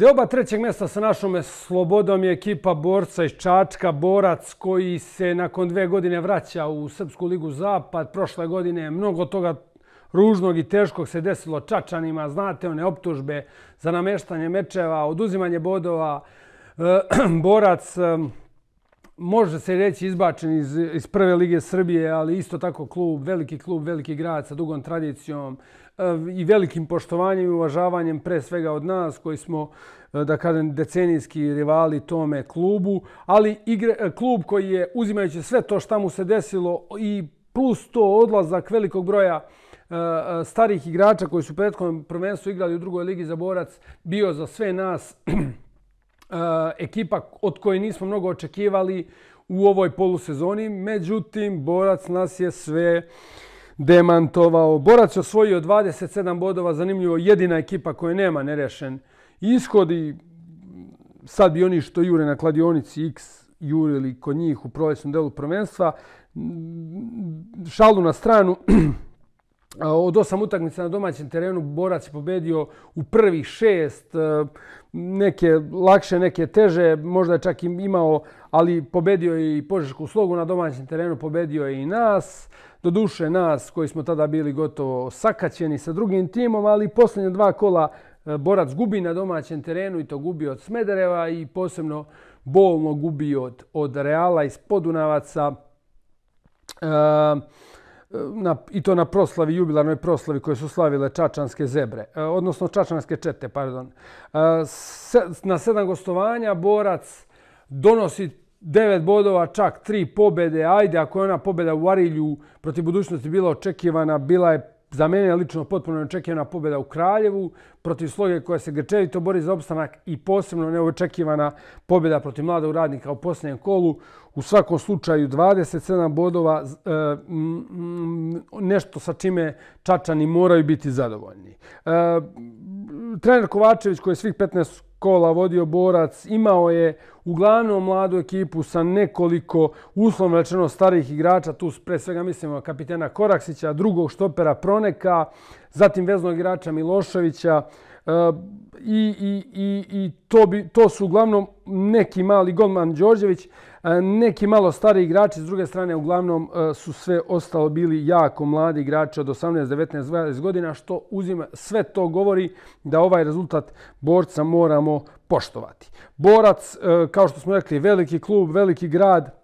Deoba trećeg mjesta sa našom slobodom je ekipa borca iz Čačka, borac koji se nakon dve godine vraća u Srpsku ligu Zapad. Prošle godine mnogo toga ružnog i teškog se desilo Čačanima. Znate one optužbe za nameštanje mečeva, oduzimanje bodova. E, borac može se reći izbačen iz, iz prve lige Srbije, ali isto tako klub, veliki klub, veliki grad sa dugom tradicijom e, i velikim poštovanjem i uvažavanjem pre svega od nas koji smo e, da kažem decenijski rivali tome klubu, ali igre, e, klub koji je uzimajući sve to što mu se desilo i plus to odlazak velikog broja starih igrača koji su prethodnom prvenstvu igrali u drugoj ligi za borac bio za sve nas Eh, ekipa od koje nismo mnogo očekivali u ovoj polusezoni. Međutim, Borac nas je sve demantovao. Borac je osvojio 27 bodova, zanimljivo, jedina ekipa koja nema nerešen ishod i sad bi oni što jure na kladionici X jurili kod njih u prolećnom delu prvenstva. Šalu na stranu, od osam utakmica na domaćem terenu Borac je pobedio u prvih šest, e, neke lakše, neke teže, možda je čak imao, ali pobedio je i Požešku slogu na domaćem terenu, pobedio je i nas. Do duše nas koji smo tada bili gotovo sakaćeni sa drugim timom, ali posljednje dva kola e, Borac gubi na domaćem terenu i to gubi od Smedereva i posebno bolno gubi od, od Reala iz Podunavaca. Uh, e, na, i to na proslavi, jubilarnoj proslavi koje su slavile Čačanske zebre, e, odnosno Čačanske čete, pardon. E, na sedam gostovanja borac donosi devet bodova, čak tri pobede. Ajde, ako je ona pobeda u Arilju protiv budućnosti bila očekivana, bila je za mene lično potpuno neočekivana pobjeda u Kraljevu protiv sloge koja se grčevito bori za opstanak i posebno neočekivana pobjeda protiv mladog radnika u posljednjem kolu. U svakom slučaju 27 bodova, e, nešto sa čime Čačani moraju biti zadovoljni. E, trener Kovačević koji je svih 15 kola vodio borac, imao je uglavnom mladu ekipu sa nekoliko uslovno rečeno starih igrača, tu pre svega mislimo kapitena Koraksića, drugog štopera Proneka, zatim veznog igrača Miloševića, e, i, i, i, i to, bi, to su uglavnom neki mali golman Đorđević, E, neki malo stari igrači, s druge strane uglavnom e, su sve ostalo bili jako mladi igrači od 18, 19, 20 godina, što uzima sve to govori da ovaj rezultat borca moramo poštovati. Borac, e, kao što smo rekli, veliki klub, veliki grad,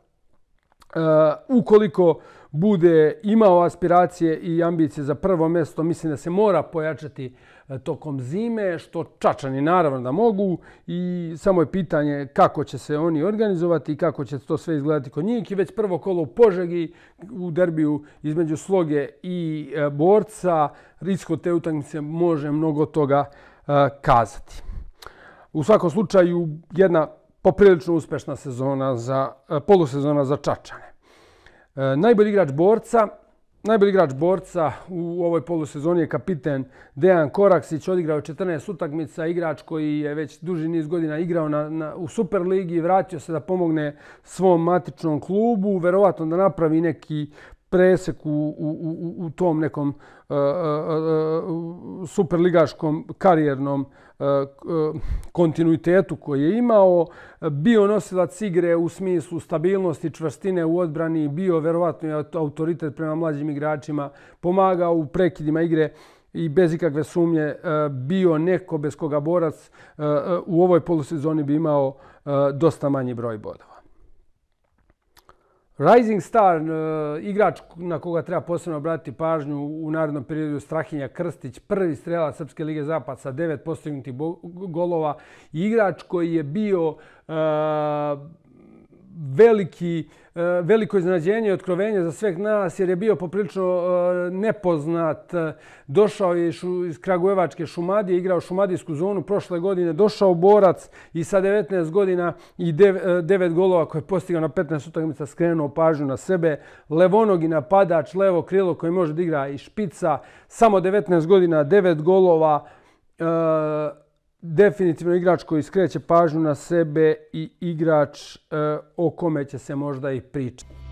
Eh, ukoliko bude imao aspiracije i ambicije za prvo mjesto, mislim da se mora pojačati eh, tokom zime, što čačani naravno da mogu i samo je pitanje kako će se oni organizovati i kako će to sve izgledati kod njih. I već prvo kolo u Požegi u derbiju između Sloge i eh, Borca, risko te utakmice može mnogo toga kazati. U svakom slučaju jedna poprilično uspešna sezona za, e, polusezona za Čačane. E, najbolji igrač borca, najbolji igrač borca u ovoj polusezoni je kapiten Dejan Koraksić, odigrao 14 utakmica, igrač koji je već duži niz godina igrao na, na, u Superligi vratio se da pomogne svom matičnom klubu, verovatno da napravi neki presek u, u, u, u tom nekom uh, uh, superligaškom karijernom uh, uh, kontinuitetu koji je imao. Bio nosilac igre u smislu stabilnosti, čvrstine u odbrani, bio verovatno je autoritet prema mlađim igračima, pomagao u prekidima igre i bez ikakve sumnje uh, bio neko bez koga borac uh, u ovoj polusezoni bi imao uh, dosta manji broj bodova. Rising Star, eh, igrač na koga treba posebno obratiti pažnju u narodnom periodu Strahinja Krstić, prvi strela Srpske lige Zapad sa devet postignutih golova. Igrač koji je bio uh, veliki, e, veliko iznenađenje i otkrovenje za sveh nas jer je bio poprilično e, nepoznat. Došao je iz Kragujevačke Šumadije, igrao Šumadijsku zonu prošle godine, došao borac i sa 19 godina i 9 e, golova koje je postigao na 15 utakmica skrenuo pažnju na sebe. Levonogi napadač, levo krilo koji može da igra i špica, samo 19 godina, 9 golova definitivno igrač koji skreće pažnju na sebe i igrač e, o kome će se možda i pričati.